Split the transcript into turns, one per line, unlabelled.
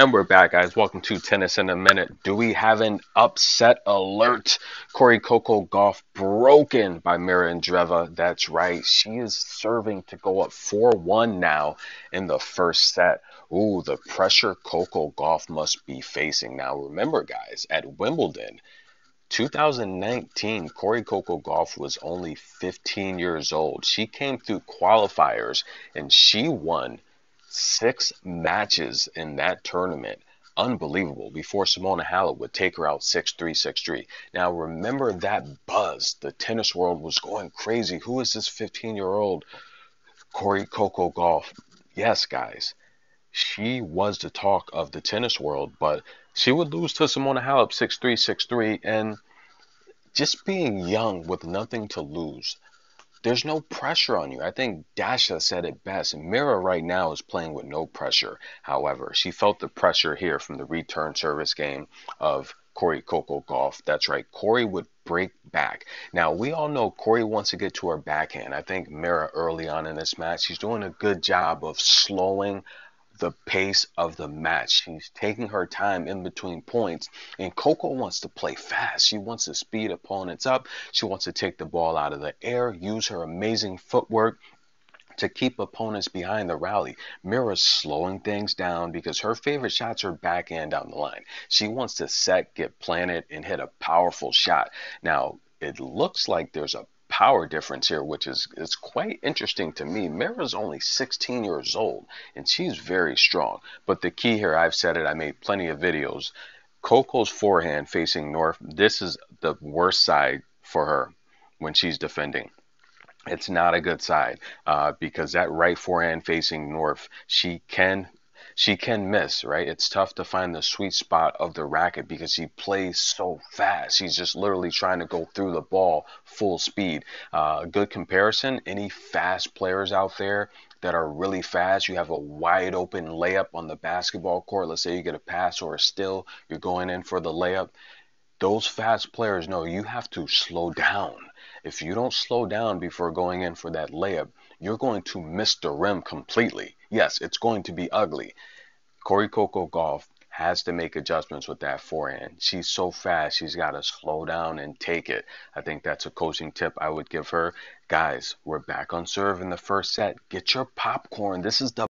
And we're back, guys. Welcome to Tennis in a Minute. Do we have an upset alert? Cori Coco Gauff broken by Mirra Andreeva. That's right. She is serving to go up 4 1 now in the first set. Ooh, the pressure Coco Gauff must be facing. Now, remember, guys, at Wimbledon, 2019, Cori Coco Gauff was only 15 years old. She came through qualifiers and she won six matches in that tournament. Unbelievable. Before Simona Halep would take her out 6 3 6 3. Now, remember that buzz. The tennis world was going crazy. Who is this 15 year old Cori Coco Gauff? Yes, guys. She was the talk of the tennis world, but she would lose to Simona Halep 6 3 6 3. And just being young with nothing to lose there's no pressure on you. I think Dasha said it best. Mirra right now is playing with no pressure. However, she felt the pressure here from the return service game of Cori Coco Gauff. That's right. Cori would break back. Now, we all know Cori wants to get to her backhand. I think Mirra early on in this match, she's doing a good job of slowing the pace of the match. She's taking her time in between points. And Coco wants to play fast. She wants to speed opponents up. She wants to take the ball out of the air, use her amazing footwork to keep opponents behind the rally. Mirra's slowing things down because her favorite shots are backhand down the line. She wants to set, get planted, and hit a powerful shot. Now, it looks like there's a power difference here, which is, is quite interesting to me. Mirra's only 16 years old, and she's very strong. But the key here, I've said it, I made plenty of videos. Coco's forehand facing north, this is the worst side for her when she's defending it's not a good side uh, because that right forehand facing north, she can she can miss, right? It's tough to find the sweet spot of the racket because she plays so fast. She's just literally trying to go through the ball full speed. Uh, good comparison any fast players out there that are really fast, you have a wide open layup on the basketball court. Let's say you get a pass or a still, you're going in for the layup. Those fast players know you have to slow down. If you don't slow down before going in for that layup, you're going to miss the rim completely. Yes, it's going to be ugly. Corey Coco Gauff has to make adjustments with that forehand. She's so fast, she's got to slow down and take it. I think that's a coaching tip I would give her. Guys, we're back on serve in the first set. Get your popcorn. This is the